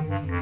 Mm-hmm.